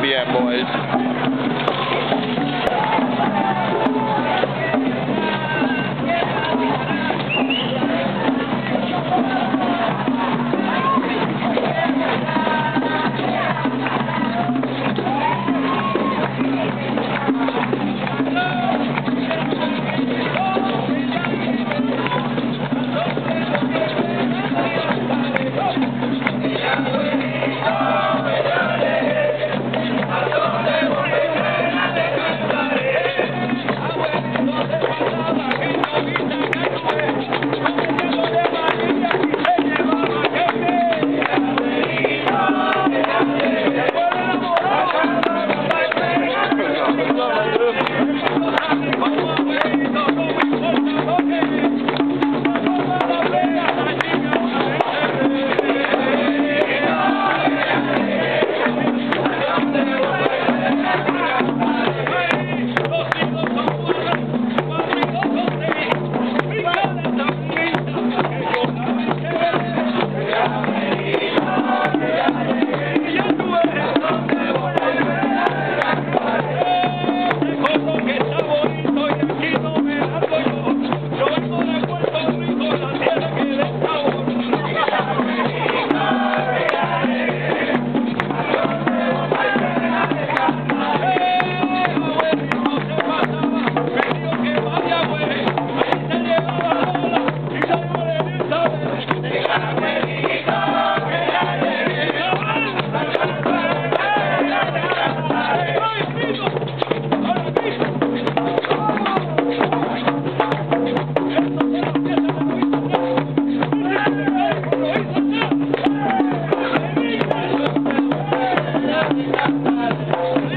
be at, boys. Thank you.